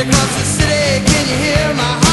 across the city, can you hear my heart?